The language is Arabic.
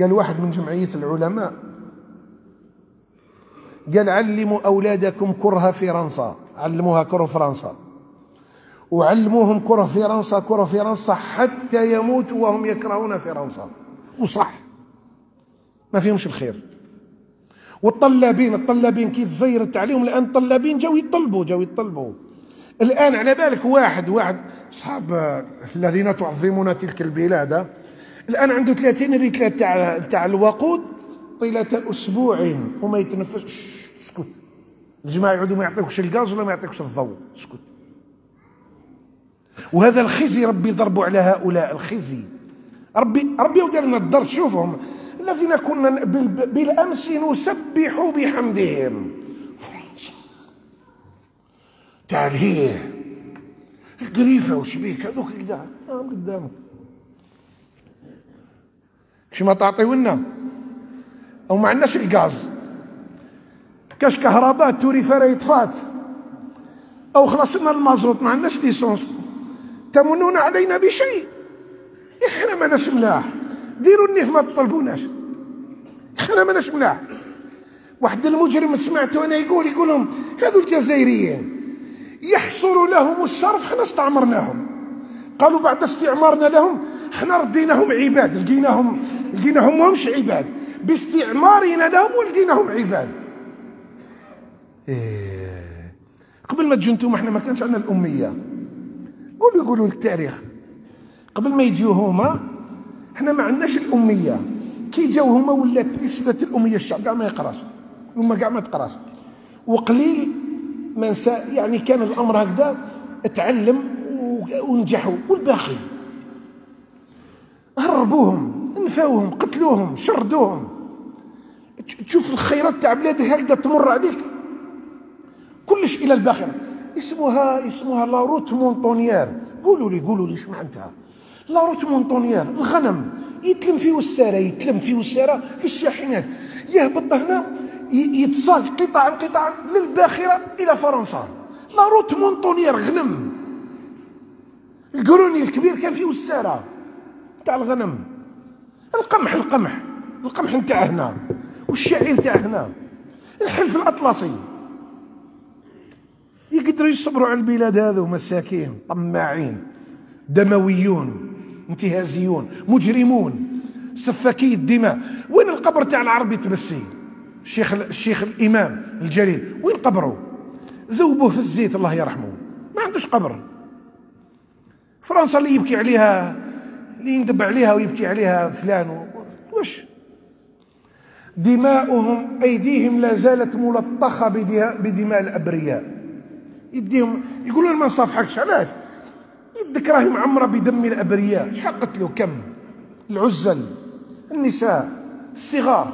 قال واحد من جمعية العلماء قال علموا أولادكم كره فرنسا علموها كره فرنسا. وعلموهم كره فرنسا كره فرنسا حتى يموتوا وهم يكرهون فرنسا. وصح. ما فيهمش الخير. والطلابين الطلابين كي تزيرت عليهم الان الطلابين جاو يطلبوا جاو يطلبوا. الآن على بالك واحد واحد اصحاب الذين تعظمون تلك البلاد الآن عنده 30 ريتله تاع تاع الوقود طيلة أسبوع وما يتنفس. اسكت الجماعة يعودوا ما يعطيوكش الغاز ولا ما يعطيوكش الضوء. اسكت وهذا الخزي ربي ضربوا على هؤلاء الخزي. ربي ربي ودار لنا الدرس شوفهم. الذين كنا بالأمس نسبح بحمدهم. فرنسا. تعاليه القريفة وش بيك؟ هذوك كذا قدامك. كش ما تعطيونا أو ما عندناش الغاز. كاش كهرباء التوريفه راهي طفات أو خلصنا المازوت ما عندناش ليسونس. تمنون علينا بشيء. إحنا ما ناش ملاح. ديروا النيف ما تطلبوناش. إحنا ما ناش ملاح. واحد المجرم سمعته أنا يقول يقول لهم هذو الجزائريين يحصل لهم الشرف حنا استعمرناهم. قالوا بعد استعمارنا لهم حنا رديناهم عباد لقيناهم لقيناهم ماهمش عباد. باستعمارنا لهم ولقيناهم عباد. إيه. قبل ما تجوا أنتم إحنا ما كانش عندنا الأمية. قولوا يقولوا التاريخ. قبل ما يجيو هما إحنا ما عندناش الأمية. كي جاو هما ولات نسبة الأمية الشعب كاع ما يقراش. هما كاع ما تقراش. وقليل من سا يعني كان الأمر هكذا تعلم ونجحوا. والباقي هربوهم. نفاوهم قتلوهم شردوهم. تشوف الخيرات تاع بلادك هكذا تمر عليك. كلش إلى الباخرة. اسمها اسمها la route moutonnière. قولوا لي قولوا لي شو معناتها؟ لا روت مونطونيير الغنم. يتلم فيه السارة يتلم فيه السارة في الشاحنات. يهبط هنا يتصاج قطعا قطعا للباخرة إلى فرنسا. لا روت مونطونيير غنم. القروني الكبير كان فيه السارة. تاع الغنم. القمح القمح القمح نتاع هنا والشعير تاع هنا الحلف الأطلسي. يقدروا يصبروا على البلاد هذو مساكين طماعين دمويون انتهازيون مجرمون سفاكي الدماء. وين القبر تاع العربي تبسي الشيخ الشيخ الإمام الجليل. وين قبره؟ ذوبوه في الزيت الله يرحمه. ما عندوش قبر. فرنسا اللي يبكي عليها يندب عليها ويبكي عليها فلان واش؟ دماؤهم أيديهم لا زالت ملطخة بدماء الأبرياء. يديهم يقولون ما نصافحكش علاش؟ يدك راهي معمرة بدم الأبرياء. شحال قتلوا؟ كم؟ العزل النساء الصغار.